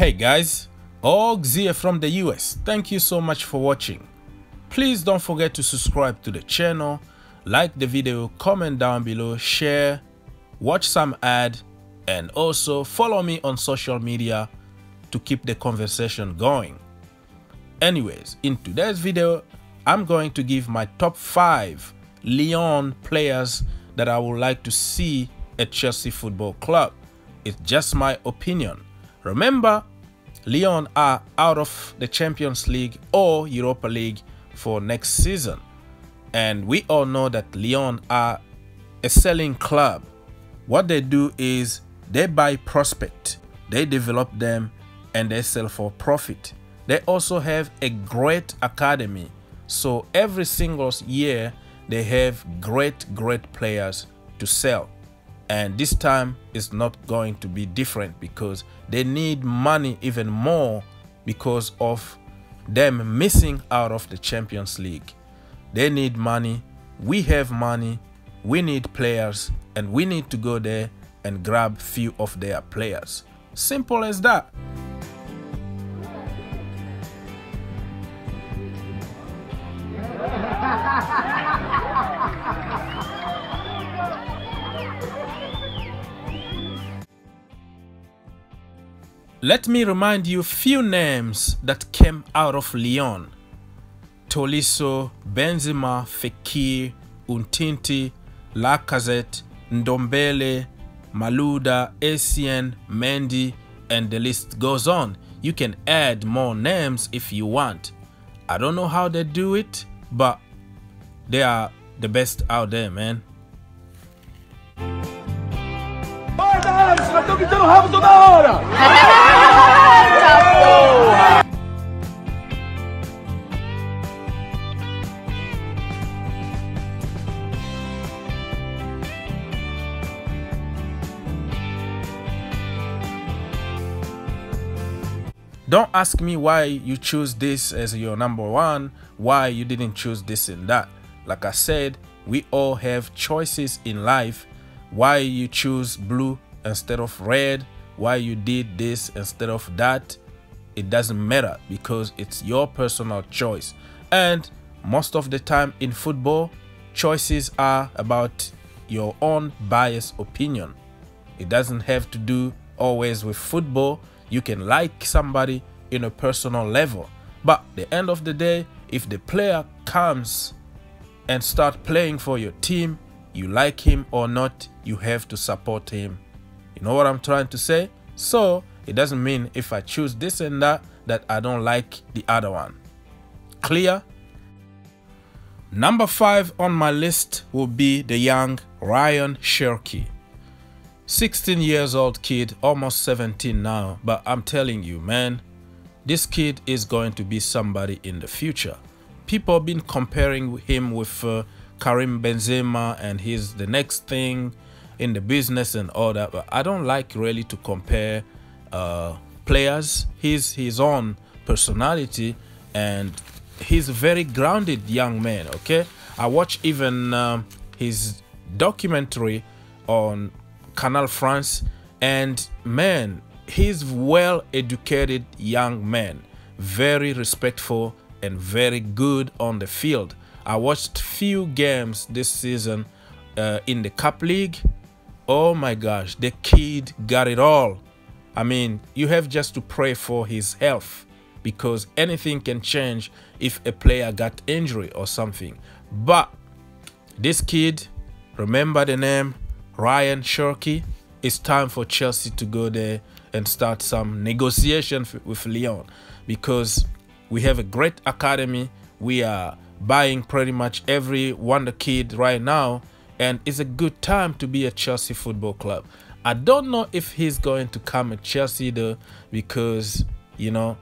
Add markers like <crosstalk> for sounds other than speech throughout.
Hey guys, Ogs here from the US. Thank you so much for watching. Please don't forget to subscribe to the channel, like the video, comment down below, share, watch some ad, and also follow me on social media to keep the conversation going. Anyways, in today's video, I'm going to give my top 5 Lyon players that I would like to see at Chelsea Football Club. It's just my opinion. Remember, Lyon are out of the Champions League or Europa League for next season. And we all know that Lyon are a selling club. What they do is they buy prospect, they develop them, and they sell for profit. They also have a great academy. So every single year they have great, great players to sell. And this time is not going to be different because they need money even more because of them missing out of the Champions League. They need money. We have money. We need players and we need to go there and grab few of their players. Simple as that. Let me remind you few names that came out of Lyon. Tolisso, Benzema, Fekir, Umtiti, Lacazette, Ndombele, Malouda, Essien, Mendy, and the list goes on. You can add more names if you want. I don't know how they do it, but they are the best out there, man. Don't ask me why you choose this as your number one, why you didn't choose this and that. Like I said, we all have choices in life. Why you choose blue instead of red, why you did this instead of that, it doesn't matter because it's your personal choice. And most of the time in football, choices are about your own biased opinion. It doesn't have to do always with football you can like somebody in a personal level. But the end of the day, if the player comes and start playing for your team, you like him or not, you have to support him. You know what I'm trying to say? So it doesn't mean if I choose this and that, that I don't like the other one. Clear? Number five on my list will be the young Ryan Cherki. 16 years old kid, almost 17 now, but I'm telling you, man, this kid is going to be somebody in the future. People have been comparing him with uh, Karim Benzema and he's the next thing in the business and all that, but I don't like really to compare uh, players. He's his own personality and he's a very grounded young man, okay? I watched even um, his documentary on Canal France, and man, he's well educated young man, very respectful and very good on the field. I watched few games this season uh, in the Cup League. Oh my gosh, the kid got it all. I mean, you have just to pray for his health because anything can change if a player got injury or something. But this kid, remember the name Ryan Cherki. It's time for Chelsea to go there and start some negotiation with Lyon because we have a great academy. We are buying pretty much every wonder kid right now and it's a good time to be a Chelsea football club. I don't know if he's going to come at Chelsea though because you know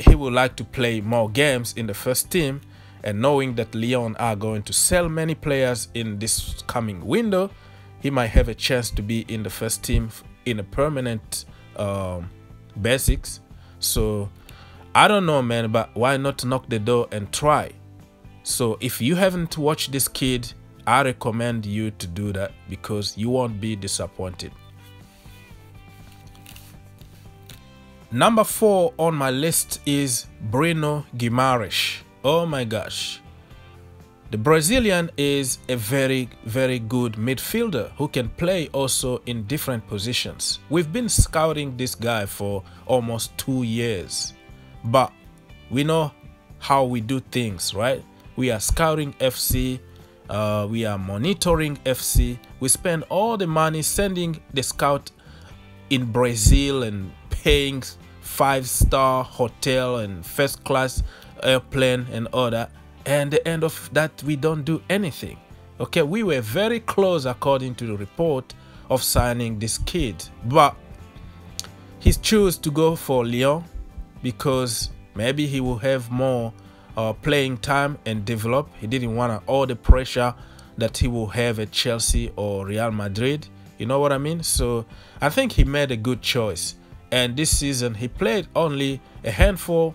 he would like to play more games in the first team and knowing that Lyon are going to sell many players in this coming window he might have a chance to be in the first team in a permanent um, basics. So I don't know, man, but why not knock the door and try? So if you haven't watched this kid, I recommend you to do that because you won't be disappointed. Number four on my list is Bruno Guimaraes. Oh my gosh. The Brazilian is a very, very good midfielder who can play also in different positions. We've been scouting this guy for almost two years, but we know how we do things, right? We are scouting FC, uh, we are monitoring FC. We spend all the money sending the scout in Brazil and paying five star hotel and first class airplane and all that. And the end of that we don't do anything. Okay we were very close according to the report of signing this kid. But he chose to go for Lyon because maybe he will have more uh, playing time and develop. He didn't want all the pressure that he will have at Chelsea or Real Madrid. You know what I mean? So I think he made a good choice. And this season he played only a handful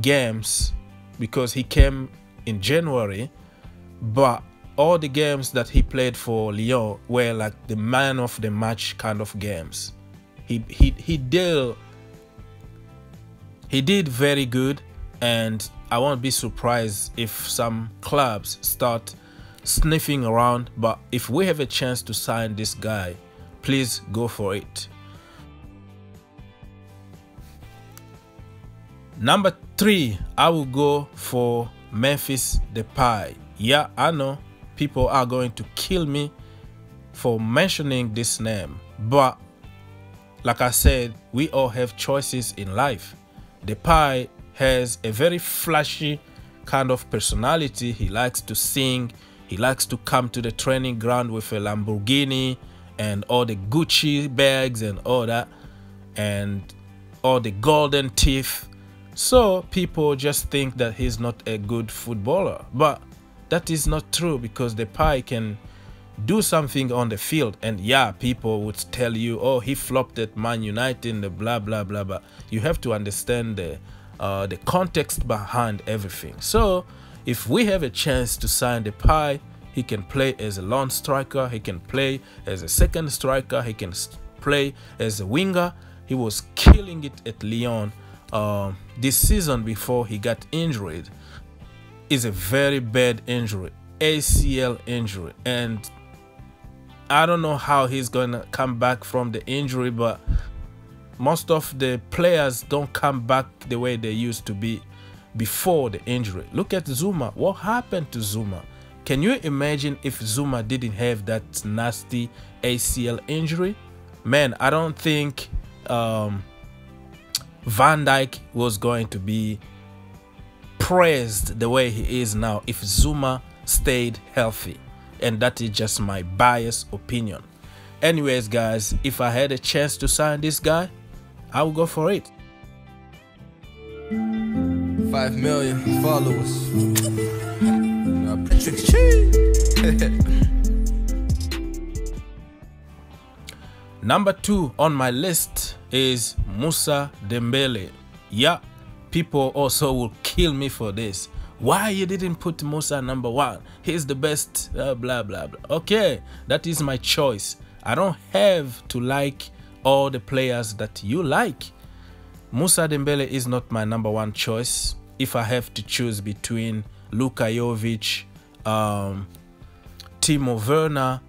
games because he came in January, but all the games that he played for Lyon were like the man of the match kind of games. He he he did he did very good and I won't be surprised if some clubs start sniffing around but if we have a chance to sign this guy please go for it number three i will go for Memphis Depay. Yeah, I know people are going to kill me for mentioning this name, but like I said, we all have choices in life. Depay has a very flashy kind of personality. He likes to sing. He likes to come to the training ground with a Lamborghini and all the Gucci bags and all that and all the golden teeth so people just think that he's not a good footballer. But that is not true because Depay can do something on the field. And yeah, people would tell you, oh, he flopped at Man United, the blah, blah, blah, blah. You have to understand the, uh, the context behind everything. So if we have a chance to sign Depay, he can play as a lone striker, he can play as a second striker, he can play as a winger. He was killing it at Lyon uh, this season before he got injured is a very bad injury, ACL injury, and I don't know how he's gonna come back from the injury, but most of the players don't come back the way they used to be before the injury. Look at Zouma. What happened to Zouma? Can you imagine if Zouma didn't have that nasty ACL injury? Man, I don't think um, Van Dijk was going to be praised the way he is now if Zouma stayed healthy. And that is just my biased opinion. Anyways, guys, if I had a chance to sign this guy, I will go for it. Five million followers. <laughs> Number two on my list is Moussa Dembele. Yeah, people also will kill me for this. Why you didn't put Moussa number one? He's the best, uh, blah, blah, blah. Okay, that is my choice. I don't have to like all the players that you like. Moussa Dembele is not my number one choice. If I have to choose between Luka Jovic, um, Timo Werner,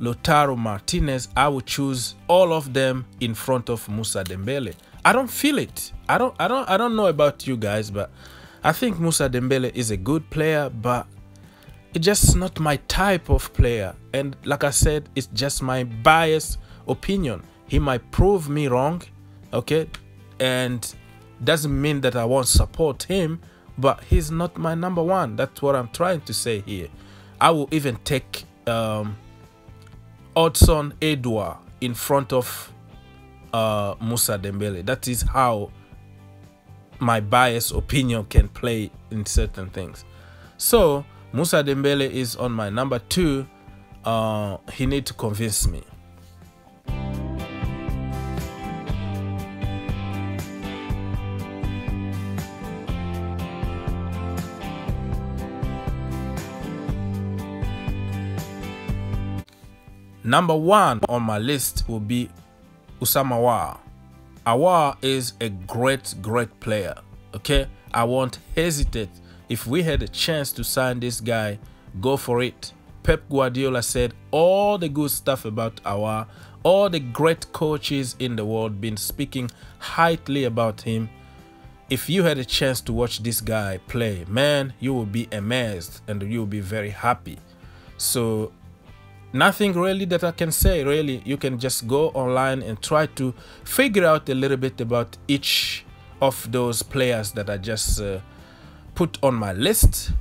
Lautaro Martinez, I would choose all of them in front of Moussa Dembele. I don't feel it. I don't I don't I don't know about you guys, but I think Moussa Dembele is a good player, but it's just not my type of player. And like I said, it's just my biased opinion. He might prove me wrong, okay? And doesn't mean that I won't support him, but he's not my number one. That's what I'm trying to say here. I will even take um, Odsonne Edouard in front of uh, Moussa Dembele. That is how my biased opinion can play in certain things. So Moussa Dembele is on my number two. Uh, he need to convince me. Number one on my list will be Usama War. Aouar is a great, great player. Okay, I won't hesitate. If we had a chance to sign this guy, go for it. Pep Guardiola said all the good stuff about Aouar, all the great coaches in the world been speaking highly about him. If you had a chance to watch this guy play, man, you will be amazed and you will be very happy. So nothing really that I can say really. You can just go online and try to figure out a little bit about each of those players that I just uh, put on my list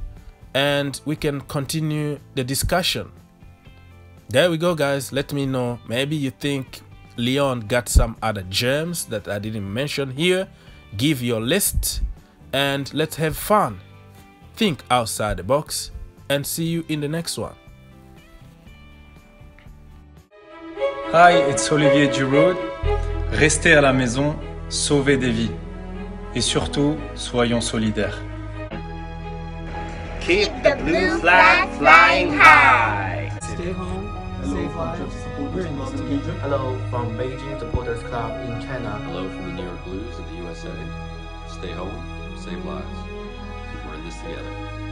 and we can continue the discussion. There we go guys. Let me know. Maybe you think Lyon got some other gems that I didn't mention here. Give your list and let's have fun. Think outside the box and see you in the next one Hi, it's Olivier Giroud. Restez à la maison, sauvez des vies. Et surtout, soyons solidaires. Keep the blue flag flying high. Stay home, save lives. Hello from Beijing Supporters Club in China. Hello from the New York Blues of the USA. Stay home, save lives. We're in this together.